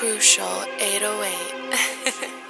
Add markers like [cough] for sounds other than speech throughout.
Crucial 808. [laughs]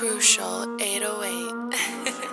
crucial 808. [laughs]